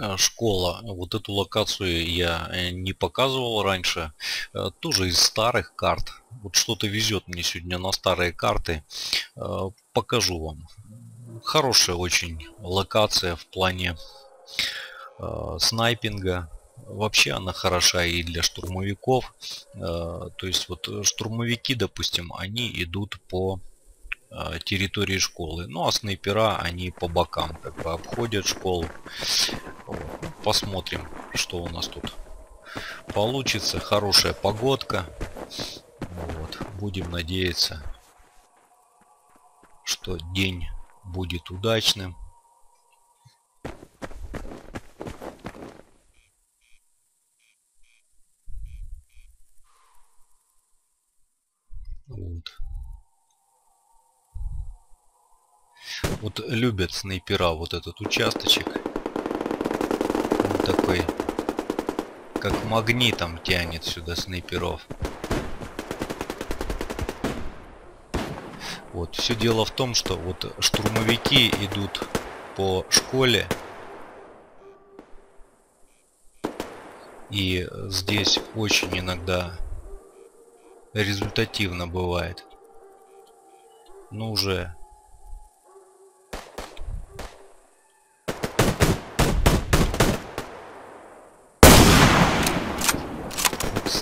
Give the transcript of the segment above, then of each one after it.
э, школа. Вот эту локацию я э, не показывал раньше. Э, тоже из старых карт. Вот что-то везет мне сегодня на старые карты. Покажу вам. Хорошая очень локация в плане снайпинга. Вообще она хороша и для штурмовиков. То есть вот штурмовики, допустим, они идут по территории школы. Ну а снайпера они по бокам как бы обходят школу. Вот. Посмотрим, что у нас тут получится. Хорошая погодка. Вот. Будем надеяться, что день будет удачным. Вот любят снайпера вот этот участочек. Такой, как магнитом тянет сюда снайперов. Вот, все дело в том, что вот штурмовики идут по школе. И здесь очень иногда результативно бывает. Ну уже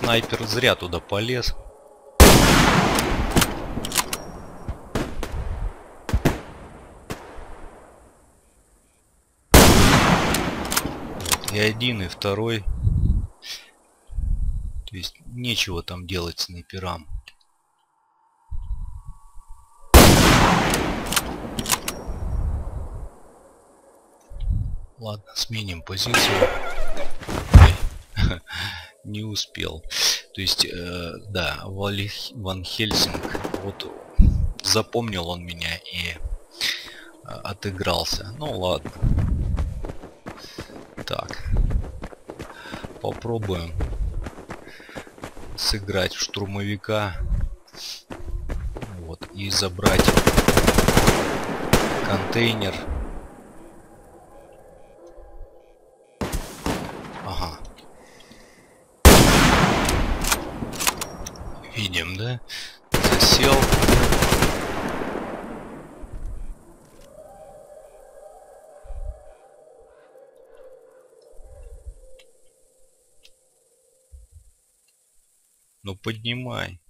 снайпер зря туда полез. И один, и второй. То есть нечего там делать снайперам. Ладно, сменим позицию не успел. То есть, э, да, Ван Хельсинг, вот запомнил он меня и э, отыгрался. Ну ладно. Так. Попробуем сыграть в штурмовика. Вот, и забрать контейнер. Да? Засел. Ну поднимай.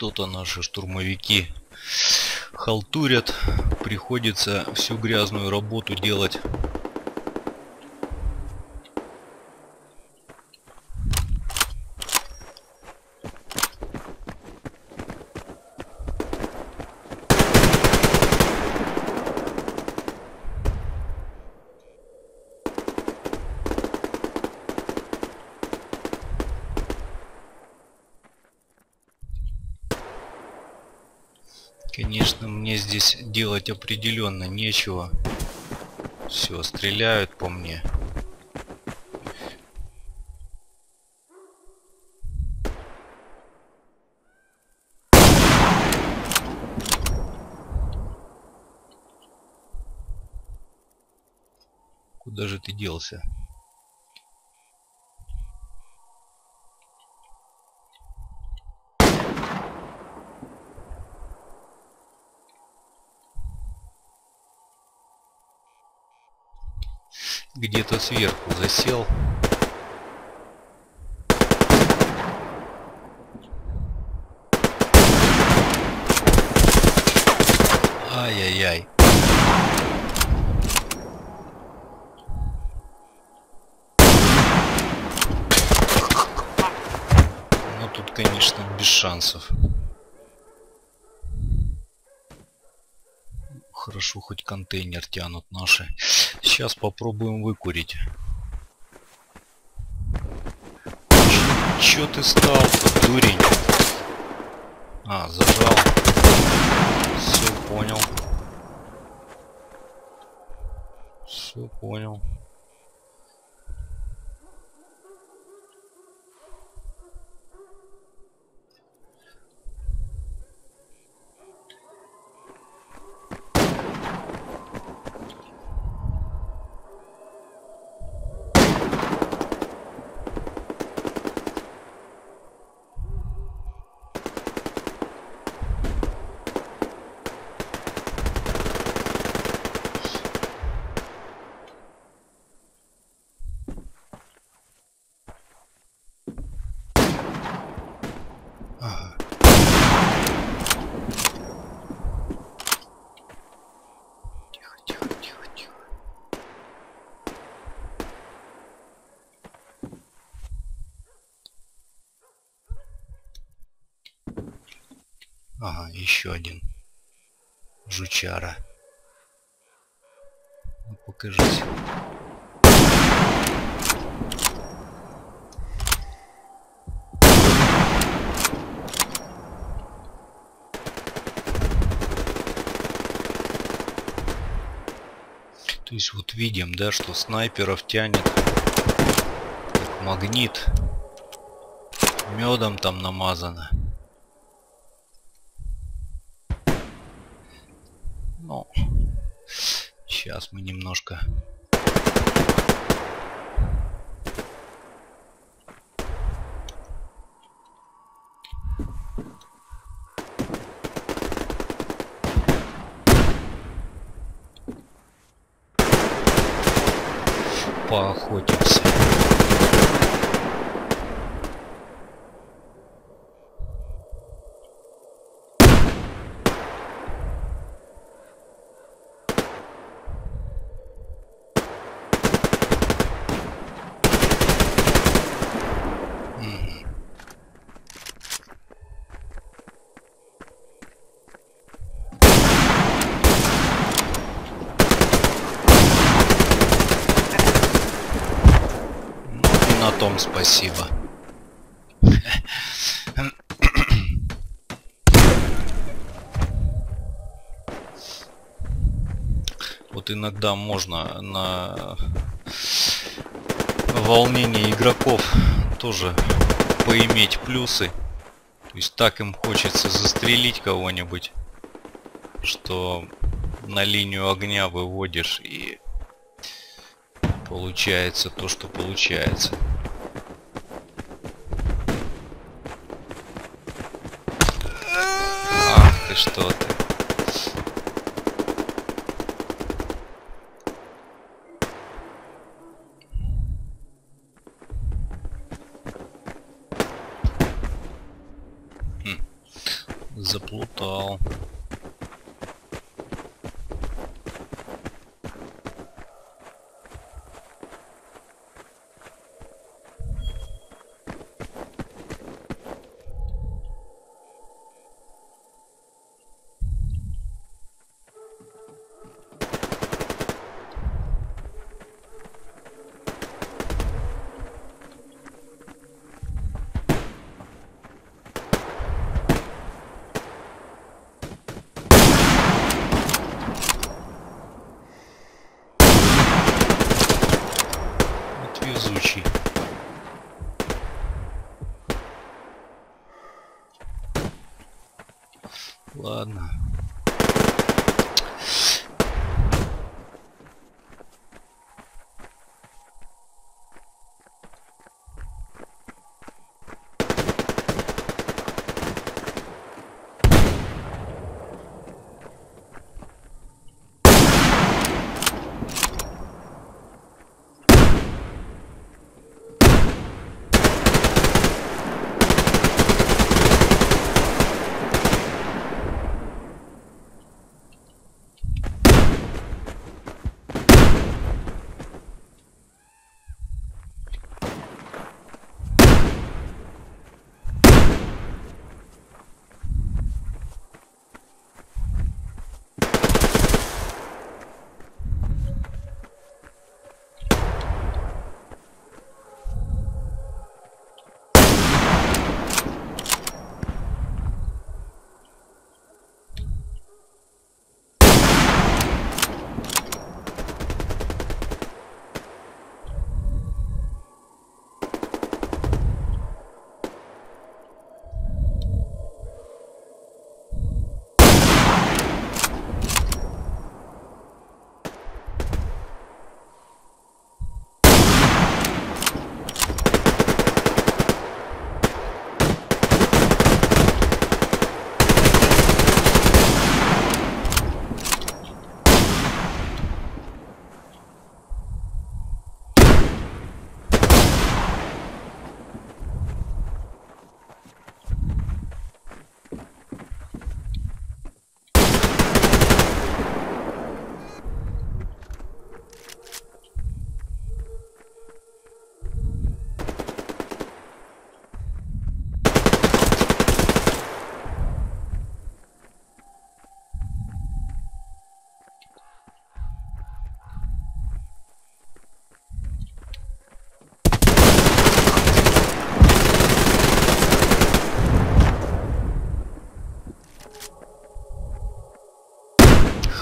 Что-то наши штурмовики халтурят. Приходится всю грязную работу делать Конечно, мне здесь делать определенно нечего. Все, стреляют по мне. Куда же ты делся? Где-то сверху засел. Ай-яй-яй. Ну тут, конечно, без шансов. Хорошо, хоть контейнер тянут наши. Сейчас попробуем выкурить. Чё ты стал, дурень? А, зажал. Все понял. Все понял. Ага, еще один. Жучара. Ну, покажись. То есть вот видим, да, что снайперов тянет как магнит. Медом там намазано. Ну, сейчас мы немножко... Поохотимся. Том спасибо. Вот иногда можно на волнении игроков тоже поиметь плюсы. То есть так им хочется застрелить кого-нибудь, что на линию огня выводишь и получается то, что получается. Ах ты что ты. Хм. Заплутал. Вот везучий. Ладно.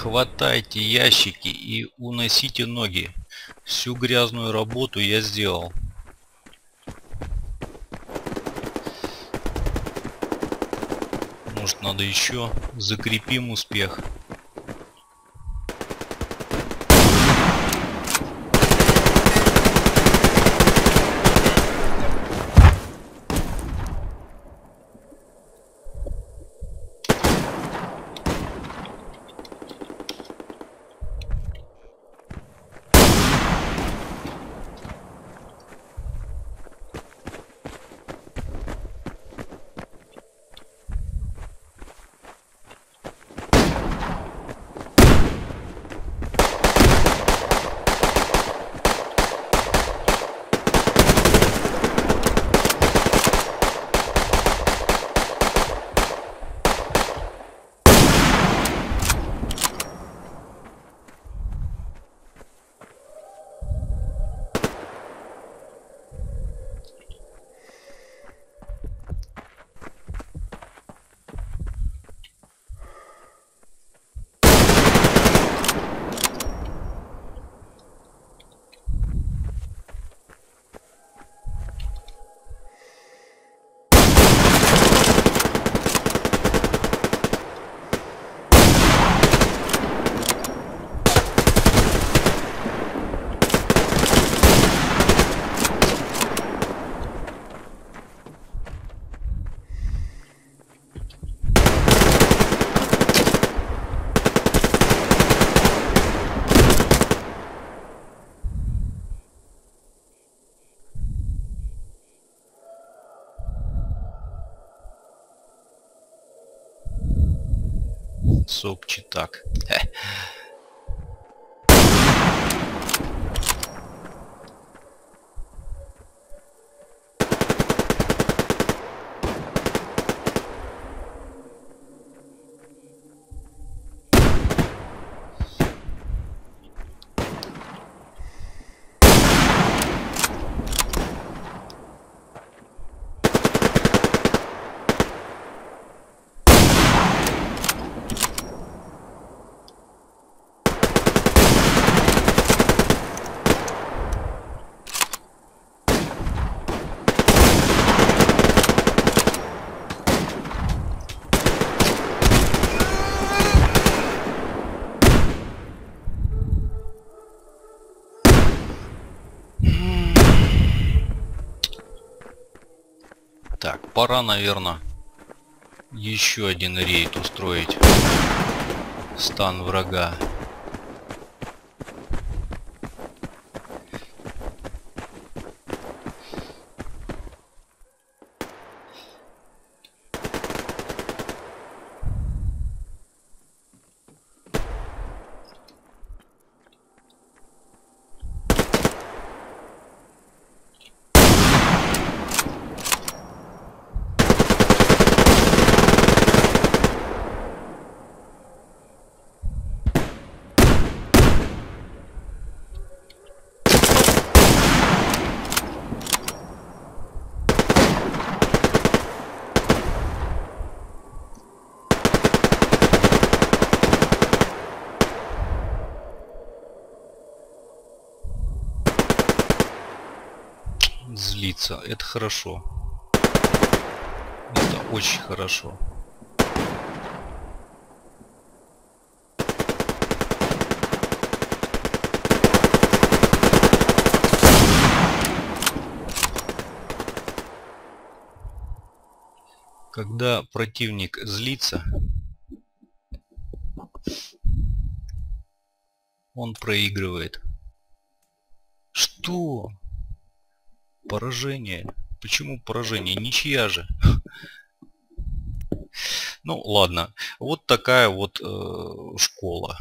Хватайте ящики и уносите ноги. Всю грязную работу я сделал. Может надо еще закрепим успех. Сопчи так. Так, пора, наверное, еще один рейд устроить. Стан врага. Злиться. Это хорошо. Это очень хорошо. Когда противник злится, он проигрывает. Что? Поражение. Почему поражение? Ничья же. Ну, ладно. Вот такая вот э, школа.